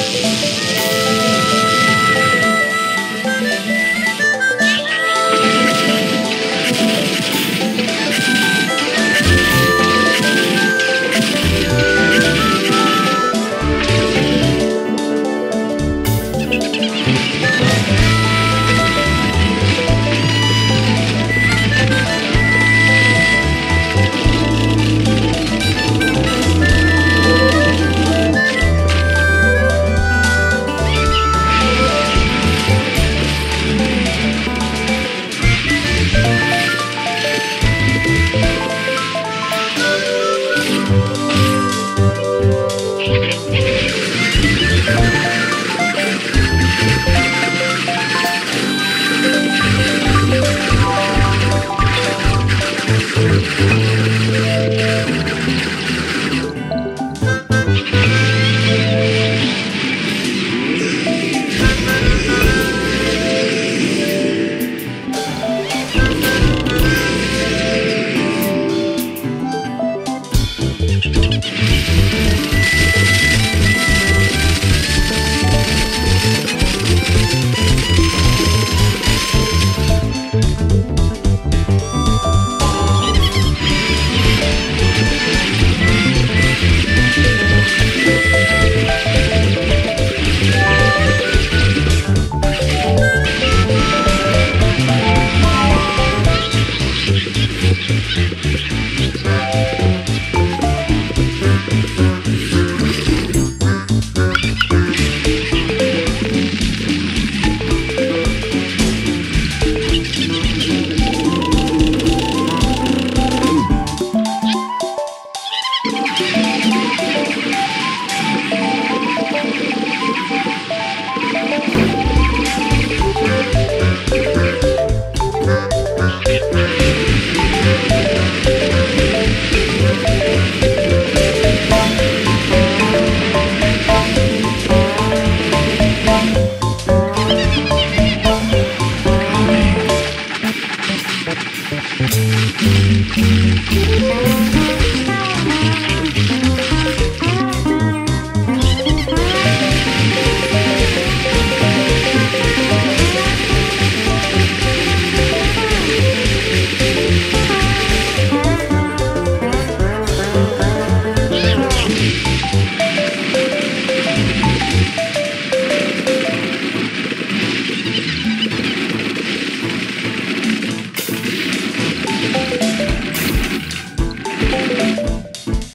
Música